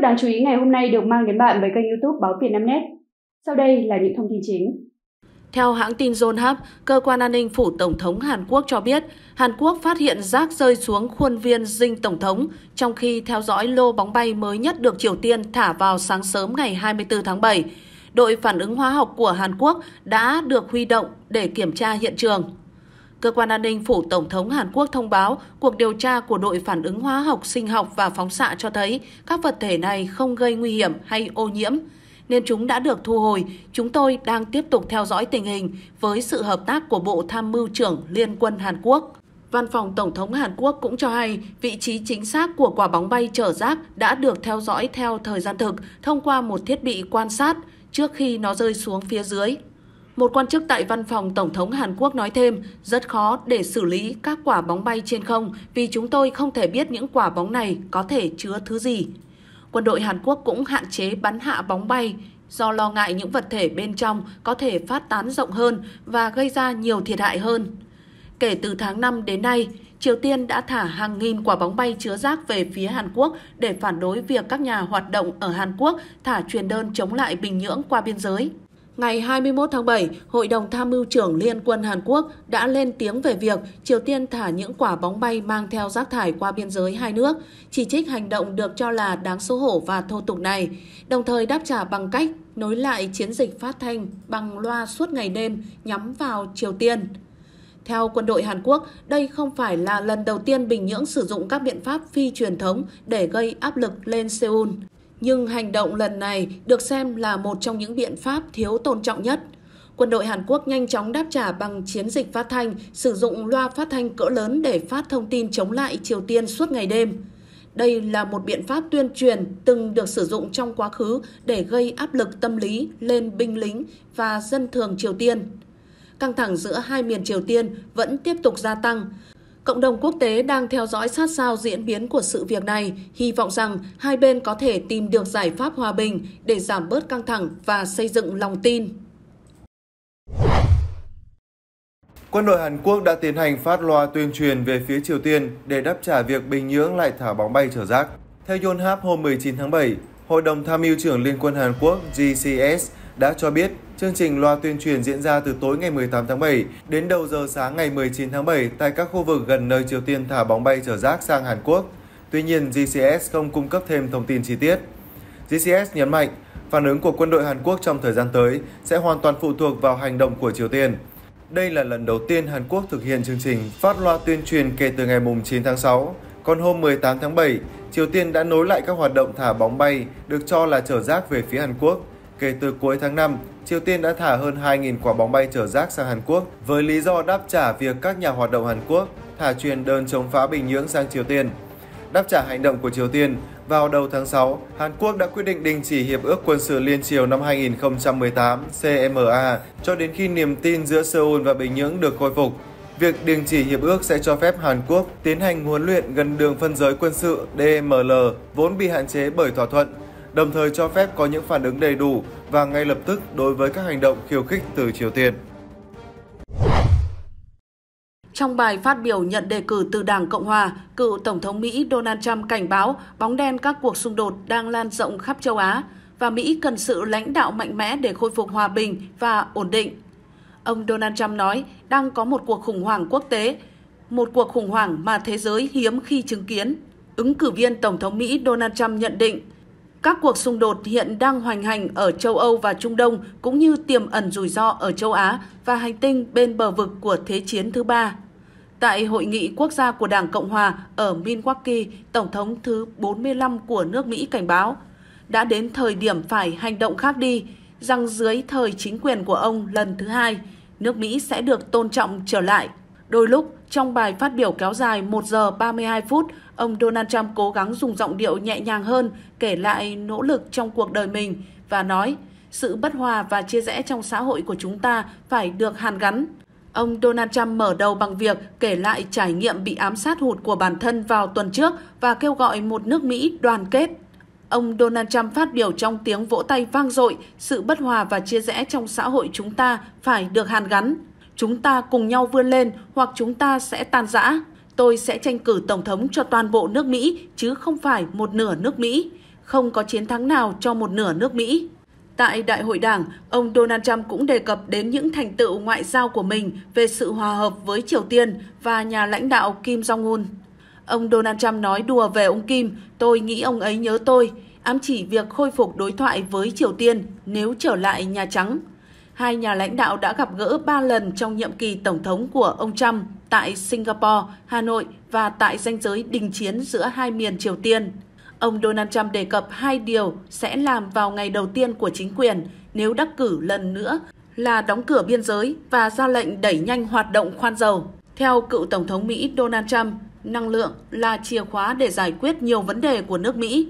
tức đáng chú ý ngày hôm nay được mang đến bạn với kênh youtube Báo Việt Nam Net. Sau đây là những thông tin chính. Theo hãng tin Yonhap, cơ quan an ninh phủ Tổng thống Hàn Quốc cho biết, Hàn Quốc phát hiện rác rơi xuống khuôn viên dinh Tổng thống, trong khi theo dõi lô bóng bay mới nhất được Triều Tiên thả vào sáng sớm ngày 24 tháng 7. Đội phản ứng hóa học của Hàn Quốc đã được huy động để kiểm tra hiện trường. Cơ quan an ninh phủ Tổng thống Hàn Quốc thông báo cuộc điều tra của đội phản ứng hóa học, sinh học và phóng xạ cho thấy các vật thể này không gây nguy hiểm hay ô nhiễm, nên chúng đã được thu hồi. Chúng tôi đang tiếp tục theo dõi tình hình với sự hợp tác của Bộ Tham mưu trưởng Liên quân Hàn Quốc. Văn phòng Tổng thống Hàn Quốc cũng cho hay vị trí chính xác của quả bóng bay chở rác đã được theo dõi theo thời gian thực thông qua một thiết bị quan sát trước khi nó rơi xuống phía dưới. Một quan chức tại văn phòng Tổng thống Hàn Quốc nói thêm, rất khó để xử lý các quả bóng bay trên không vì chúng tôi không thể biết những quả bóng này có thể chứa thứ gì. Quân đội Hàn Quốc cũng hạn chế bắn hạ bóng bay do lo ngại những vật thể bên trong có thể phát tán rộng hơn và gây ra nhiều thiệt hại hơn. Kể từ tháng 5 đến nay, Triều Tiên đã thả hàng nghìn quả bóng bay chứa rác về phía Hàn Quốc để phản đối việc các nhà hoạt động ở Hàn Quốc thả truyền đơn chống lại Bình Nhưỡng qua biên giới. Ngày 21 tháng 7, Hội đồng Tham mưu trưởng Liên quân Hàn Quốc đã lên tiếng về việc Triều Tiên thả những quả bóng bay mang theo rác thải qua biên giới hai nước, chỉ trích hành động được cho là đáng xấu hổ và thô tục này, đồng thời đáp trả bằng cách nối lại chiến dịch phát thanh bằng loa suốt ngày đêm nhắm vào Triều Tiên. Theo quân đội Hàn Quốc, đây không phải là lần đầu tiên Bình Nhưỡng sử dụng các biện pháp phi truyền thống để gây áp lực lên Seoul. Nhưng hành động lần này được xem là một trong những biện pháp thiếu tôn trọng nhất. Quân đội Hàn Quốc nhanh chóng đáp trả bằng chiến dịch phát thanh, sử dụng loa phát thanh cỡ lớn để phát thông tin chống lại Triều Tiên suốt ngày đêm. Đây là một biện pháp tuyên truyền từng được sử dụng trong quá khứ để gây áp lực tâm lý lên binh lính và dân thường Triều Tiên. Căng thẳng giữa hai miền Triều Tiên vẫn tiếp tục gia tăng. Cộng đồng quốc tế đang theo dõi sát sao diễn biến của sự việc này, hy vọng rằng hai bên có thể tìm được giải pháp hòa bình để giảm bớt căng thẳng và xây dựng lòng tin. Quân đội Hàn Quốc đã tiến hành phát loa tuyên truyền về phía Triều Tiên để đáp trả việc Bình Nhưỡng lại thả bóng bay chở rác. Theo Yonhap hôm 19 tháng 7, Hội đồng Tham mưu trưởng Liên quân Hàn Quốc GCS đã cho biết chương trình loa tuyên truyền diễn ra từ tối ngày 18 tháng 7 đến đầu giờ sáng ngày 19 tháng 7 tại các khu vực gần nơi Triều Tiên thả bóng bay chở rác sang Hàn Quốc. Tuy nhiên, GCS không cung cấp thêm thông tin chi tiết. GCS nhấn mạnh, phản ứng của quân đội Hàn Quốc trong thời gian tới sẽ hoàn toàn phụ thuộc vào hành động của Triều Tiên. Đây là lần đầu tiên Hàn Quốc thực hiện chương trình phát loa tuyên truyền kể từ ngày 9 tháng 6. Còn hôm 18 tháng 7, Triều Tiên đã nối lại các hoạt động thả bóng bay được cho là chở rác về phía Hàn Quốc. Kể từ cuối tháng 5, Triều Tiên đã thả hơn 2.000 quả bóng bay chở rác sang Hàn Quốc với lý do đáp trả việc các nhà hoạt động Hàn Quốc thả truyền đơn chống phá Bình Nhưỡng sang Triều Tiên. Đáp trả hành động của Triều Tiên, vào đầu tháng 6, Hàn Quốc đã quyết định đình chỉ Hiệp ước quân sự Liên Triều năm 2018 CMA cho đến khi niềm tin giữa Seoul và Bình Nhưỡng được khôi phục. Việc đình chỉ hiệp ước sẽ cho phép Hàn Quốc tiến hành huấn luyện gần đường phân giới quân sự DML vốn bị hạn chế bởi thỏa thuận đồng thời cho phép có những phản ứng đầy đủ và ngay lập tức đối với các hành động khiêu khích từ Triều Tiên. Trong bài phát biểu nhận đề cử từ Đảng Cộng Hòa, cựu Tổng thống Mỹ Donald Trump cảnh báo bóng đen các cuộc xung đột đang lan rộng khắp châu Á và Mỹ cần sự lãnh đạo mạnh mẽ để khôi phục hòa bình và ổn định. Ông Donald Trump nói đang có một cuộc khủng hoảng quốc tế, một cuộc khủng hoảng mà thế giới hiếm khi chứng kiến. Ứng cử viên Tổng thống Mỹ Donald Trump nhận định các cuộc xung đột hiện đang hoành hành ở châu Âu và Trung Đông cũng như tiềm ẩn rủi ro ở châu Á và hành tinh bên bờ vực của Thế chiến thứ ba. Tại Hội nghị quốc gia của Đảng Cộng Hòa ở Milwaukee, Tổng thống thứ 45 của nước Mỹ cảnh báo đã đến thời điểm phải hành động khác đi, rằng dưới thời chính quyền của ông lần thứ hai, nước Mỹ sẽ được tôn trọng trở lại. Đôi lúc, trong bài phát biểu kéo dài 1 giờ 32 phút, ông Donald Trump cố gắng dùng giọng điệu nhẹ nhàng hơn, kể lại nỗ lực trong cuộc đời mình và nói sự bất hòa và chia rẽ trong xã hội của chúng ta phải được hàn gắn. Ông Donald Trump mở đầu bằng việc kể lại trải nghiệm bị ám sát hụt của bản thân vào tuần trước và kêu gọi một nước Mỹ đoàn kết. Ông Donald Trump phát biểu trong tiếng vỗ tay vang dội, sự bất hòa và chia rẽ trong xã hội chúng ta phải được hàn gắn. Chúng ta cùng nhau vươn lên hoặc chúng ta sẽ tan rã. Tôi sẽ tranh cử Tổng thống cho toàn bộ nước Mỹ chứ không phải một nửa nước Mỹ. không có chiến thắng nào cho một nửa nước Mỹ. Tại Đại hội Đảng, ông Donald Trump cũng đề cập đến những thành tựu ngoại giao của mình về sự hòa hợp với Triều Tiên và nhà lãnh đạo Kim Jong-un. Ông Donald Trump nói đùa về ông Kim, tôi nghĩ ông ấy nhớ tôi, ám chỉ việc khôi phục đối thoại với Triều Tiên nếu trở lại Nhà Trắng. Hai nhà lãnh đạo đã gặp gỡ ba lần trong nhiệm kỳ tổng thống của ông Trump tại Singapore, Hà Nội và tại danh giới đình chiến giữa hai miền Triều Tiên. Ông Donald Trump đề cập hai điều sẽ làm vào ngày đầu tiên của chính quyền nếu đắc cử lần nữa là đóng cửa biên giới và ra lệnh đẩy nhanh hoạt động khoan dầu. Theo cựu Tổng thống Mỹ Donald Trump, năng lượng là chìa khóa để giải quyết nhiều vấn đề của nước Mỹ.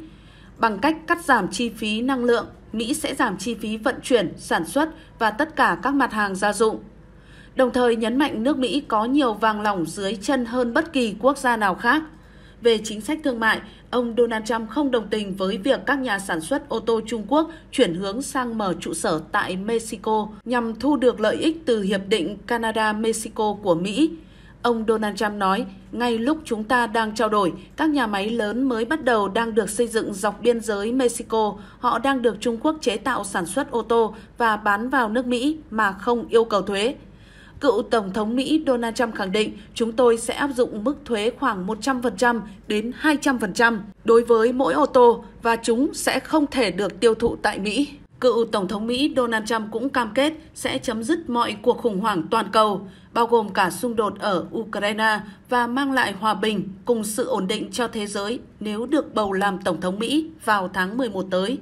Bằng cách cắt giảm chi phí năng lượng, Mỹ sẽ giảm chi phí vận chuyển, sản xuất và tất cả các mặt hàng gia dụng. Đồng thời nhấn mạnh nước Mỹ có nhiều vàng lỏng dưới chân hơn bất kỳ quốc gia nào khác. Về chính sách thương mại, ông Donald Trump không đồng tình với việc các nhà sản xuất ô tô Trung Quốc chuyển hướng sang mở trụ sở tại Mexico nhằm thu được lợi ích từ Hiệp định Canada-Mexico của Mỹ. Ông Donald Trump nói, ngay lúc chúng ta đang trao đổi, các nhà máy lớn mới bắt đầu đang được xây dựng dọc biên giới Mexico. Họ đang được Trung Quốc chế tạo sản xuất ô tô và bán vào nước Mỹ mà không yêu cầu thuế. Cựu Tổng thống Mỹ Donald Trump khẳng định chúng tôi sẽ áp dụng mức thuế khoảng 100% đến 200% đối với mỗi ô tô và chúng sẽ không thể được tiêu thụ tại Mỹ. Cựu Tổng thống Mỹ Donald Trump cũng cam kết sẽ chấm dứt mọi cuộc khủng hoảng toàn cầu, bao gồm cả xung đột ở Ukraine và mang lại hòa bình cùng sự ổn định cho thế giới nếu được bầu làm Tổng thống Mỹ vào tháng 11 tới.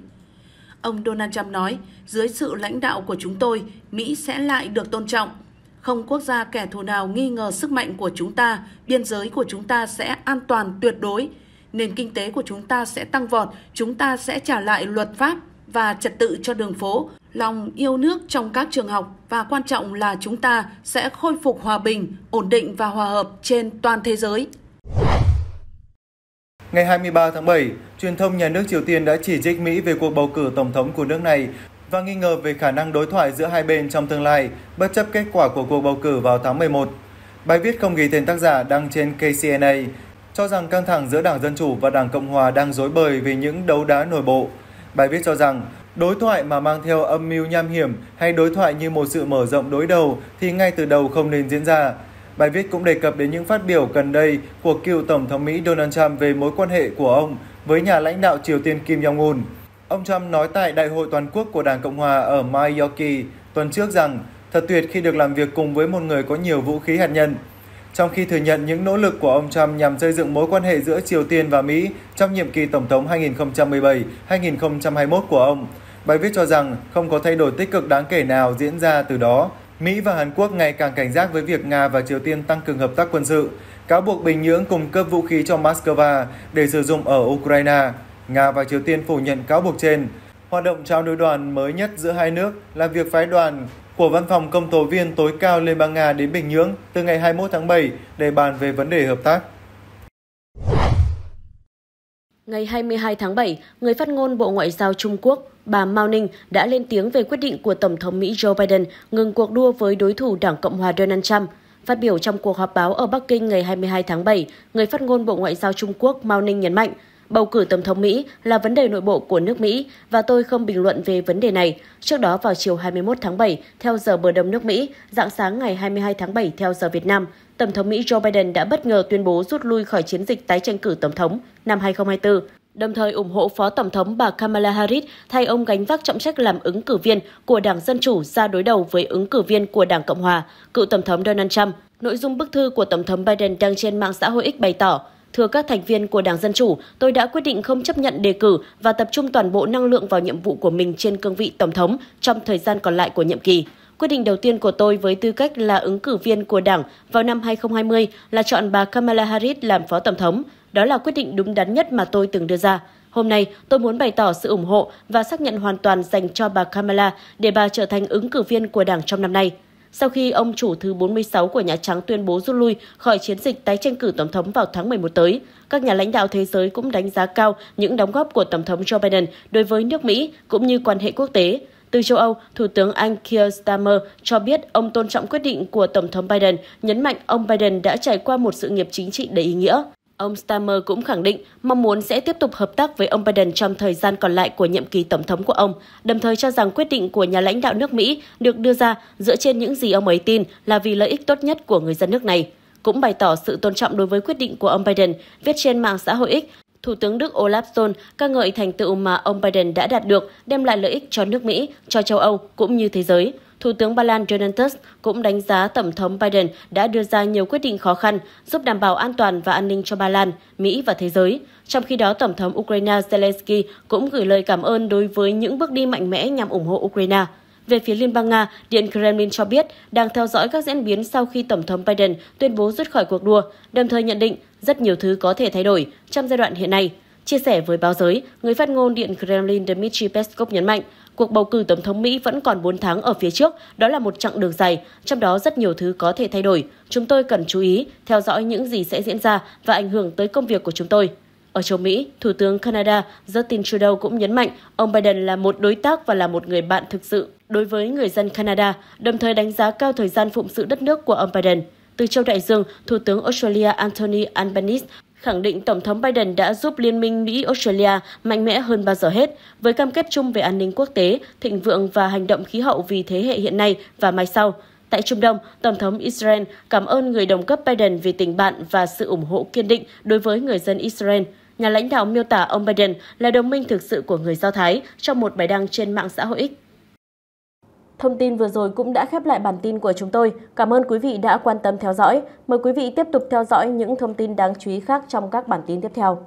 Ông Donald Trump nói, dưới sự lãnh đạo của chúng tôi, Mỹ sẽ lại được tôn trọng. Không quốc gia kẻ thù nào nghi ngờ sức mạnh của chúng ta, biên giới của chúng ta sẽ an toàn tuyệt đối, nền kinh tế của chúng ta sẽ tăng vọt, chúng ta sẽ trả lại luật pháp và trật tự cho đường phố, lòng yêu nước trong các trường học và quan trọng là chúng ta sẽ khôi phục hòa bình, ổn định và hòa hợp trên toàn thế giới. Ngày 23 tháng 7, truyền thông nhà nước Triều Tiên đã chỉ trích Mỹ về cuộc bầu cử tổng thống của nước này và nghi ngờ về khả năng đối thoại giữa hai bên trong tương lai, bất chấp kết quả của cuộc bầu cử vào tháng 11. Bài viết không ghi tên tác giả đăng trên KCNA cho rằng căng thẳng giữa Đảng Dân Chủ và Đảng Cộng Hòa đang dối bời vì những đấu đá nội bộ. Bài viết cho rằng đối thoại mà mang theo âm mưu nham hiểm hay đối thoại như một sự mở rộng đối đầu thì ngay từ đầu không nên diễn ra. Bài viết cũng đề cập đến những phát biểu gần đây của cựu Tổng thống Mỹ Donald Trump về mối quan hệ của ông với nhà lãnh đạo Triều Tiên Kim Jong-un. Ông Trump nói tại Đại hội Toàn quốc của Đảng Cộng Hòa ở Milwaukee tuần trước rằng thật tuyệt khi được làm việc cùng với một người có nhiều vũ khí hạt nhân. Trong khi thừa nhận những nỗ lực của ông Trump nhằm xây dựng mối quan hệ giữa Triều Tiên và Mỹ trong nhiệm kỳ Tổng thống 2017-2021 của ông, bài viết cho rằng không có thay đổi tích cực đáng kể nào diễn ra từ đó. Mỹ và Hàn Quốc ngày càng cảnh giác với việc Nga và Triều Tiên tăng cường hợp tác quân sự, cáo buộc Bình Nhưỡng cung cấp vũ khí cho Moscow để sử dụng ở Ukraine. Nga và Triều Tiên phủ nhận cáo buộc trên. Hoạt động trao đổi đoàn mới nhất giữa hai nước là việc phái đoàn của Văn phòng Công tố viên tối cao Liên bang Nga đến Bình Nhưỡng từ ngày 21 tháng 7 để bàn về vấn đề hợp tác. Ngày 22 tháng 7, người phát ngôn Bộ Ngoại giao Trung Quốc, bà Mao Ninh đã lên tiếng về quyết định của Tổng thống Mỹ Joe Biden ngừng cuộc đua với đối thủ Đảng Cộng hòa Donald Trump. Phát biểu trong cuộc họp báo ở Bắc Kinh ngày 22 tháng 7, người phát ngôn Bộ Ngoại giao Trung Quốc Mao Ninh nhấn mạnh, Bầu cử Tổng thống Mỹ là vấn đề nội bộ của nước Mỹ và tôi không bình luận về vấn đề này. Trước đó vào chiều 21 tháng 7, theo giờ bờ đông nước Mỹ, dạng sáng ngày 22 tháng 7 theo giờ Việt Nam, Tổng thống Mỹ Joe Biden đã bất ngờ tuyên bố rút lui khỏi chiến dịch tái tranh cử Tổng thống năm 2024 đồng thời ủng hộ Phó Tổng thống bà Kamala Harris thay ông gánh vác trọng trách làm ứng cử viên của Đảng Dân Chủ ra đối đầu với ứng cử viên của Đảng Cộng Hòa, cựu Tổng thống Donald Trump. Nội dung bức thư của Tổng thống Biden đăng trên mạng xã hội X bày tỏ, Thưa các thành viên của Đảng Dân Chủ, tôi đã quyết định không chấp nhận đề cử và tập trung toàn bộ năng lượng vào nhiệm vụ của mình trên cương vị Tổng thống trong thời gian còn lại của nhiệm kỳ. Quyết định đầu tiên của tôi với tư cách là ứng cử viên của Đảng vào năm 2020 là chọn bà Kamala Harris làm Phó Tổng thống. Đó là quyết định đúng đắn nhất mà tôi từng đưa ra. Hôm nay, tôi muốn bày tỏ sự ủng hộ và xác nhận hoàn toàn dành cho bà Kamala để bà trở thành ứng cử viên của Đảng trong năm nay sau khi ông chủ thứ 46 của Nhà Trắng tuyên bố rút lui khỏi chiến dịch tái tranh cử Tổng thống vào tháng 11 tới. Các nhà lãnh đạo thế giới cũng đánh giá cao những đóng góp của Tổng thống Joe Biden đối với nước Mỹ cũng như quan hệ quốc tế. Từ châu Âu, Thủ tướng Anh Keir Starmer cho biết ông tôn trọng quyết định của Tổng thống Biden, nhấn mạnh ông Biden đã trải qua một sự nghiệp chính trị đầy ý nghĩa. Ông Stammer cũng khẳng định mong muốn sẽ tiếp tục hợp tác với ông Biden trong thời gian còn lại của nhiệm kỳ tổng thống của ông, đồng thời cho rằng quyết định của nhà lãnh đạo nước Mỹ được đưa ra dựa trên những gì ông ấy tin là vì lợi ích tốt nhất của người dân nước này. Cũng bày tỏ sự tôn trọng đối với quyết định của ông Biden, viết trên mạng xã hội X, Thủ tướng Đức Olaf Scholz ca ngợi thành tựu mà ông Biden đã đạt được đem lại lợi ích cho nước Mỹ, cho châu Âu cũng như thế giới. Thủ tướng Ba Lan Donald Tusk cũng đánh giá Tổng thống Biden đã đưa ra nhiều quyết định khó khăn giúp đảm bảo an toàn và an ninh cho Ba Lan, Mỹ và thế giới. Trong khi đó, Tổng thống Ukraine Zelensky cũng gửi lời cảm ơn đối với những bước đi mạnh mẽ nhằm ủng hộ Ukraine. Về phía Liên bang Nga, Điện Kremlin cho biết đang theo dõi các diễn biến sau khi Tổng thống Biden tuyên bố rút khỏi cuộc đua, đồng thời nhận định rất nhiều thứ có thể thay đổi trong giai đoạn hiện nay. Chia sẻ với báo giới, người phát ngôn Điện Kremlin Dmitry Peskov nhấn mạnh, cuộc bầu cử Tổng thống Mỹ vẫn còn 4 tháng ở phía trước, đó là một chặng đường dài, trong đó rất nhiều thứ có thể thay đổi. Chúng tôi cần chú ý, theo dõi những gì sẽ diễn ra và ảnh hưởng tới công việc của chúng tôi. Ở châu Mỹ, Thủ tướng Canada Justin Trudeau cũng nhấn mạnh ông Biden là một đối tác và là một người bạn thực sự đối với người dân Canada, đồng thời đánh giá cao thời gian phụng sự đất nước của ông Biden. Từ châu Đại Dương, Thủ tướng Australia Anthony Albanese khẳng định Tổng thống Biden đã giúp Liên minh Mỹ-Australia mạnh mẽ hơn bao giờ hết, với cam kết chung về an ninh quốc tế, thịnh vượng và hành động khí hậu vì thế hệ hiện nay và mai sau. Tại Trung Đông, Tổng thống Israel cảm ơn người đồng cấp Biden vì tình bạn và sự ủng hộ kiên định đối với người dân Israel. Nhà lãnh đạo miêu tả ông Biden là đồng minh thực sự của người Do Thái trong một bài đăng trên mạng xã hội X. Thông tin vừa rồi cũng đã khép lại bản tin của chúng tôi. Cảm ơn quý vị đã quan tâm theo dõi. Mời quý vị tiếp tục theo dõi những thông tin đáng chú ý khác trong các bản tin tiếp theo.